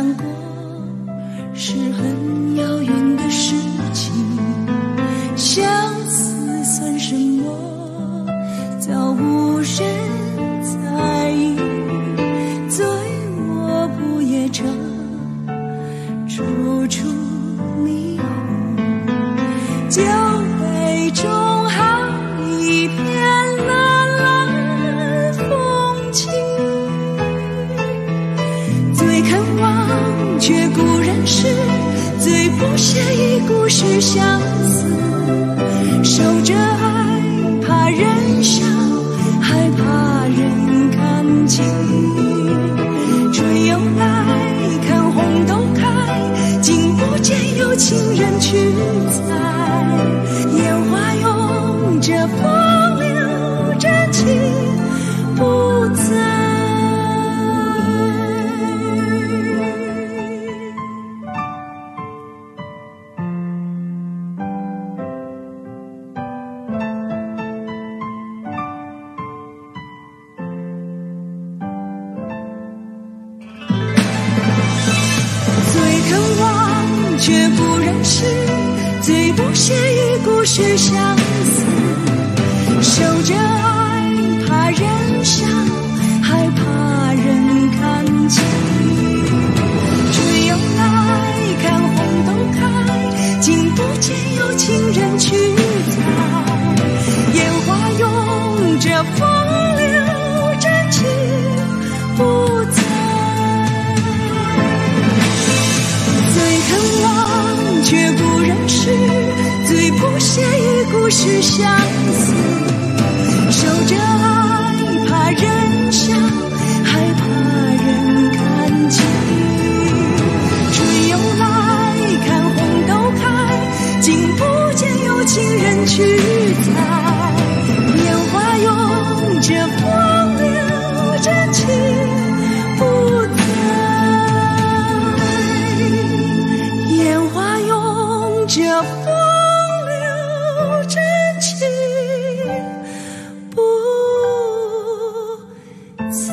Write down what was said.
红豆生南国，是很遥远的事情。相思算什么？早无人在意。醉卧不夜城，处处霓虹。酒杯中好一片蓝蓝风情。最看却故人诗，最不屑一顾是相思。守着爱，怕人笑，还怕人看清。春又来，看红豆开，竟不见有情人去最渴望却不认识，最不屑一顾是相思。守着爱，怕人笑，害怕人看清。春又来，看红豆开，竟不见有情人去采。烟花拥着风是相思，守着爱怕人伤。Sim.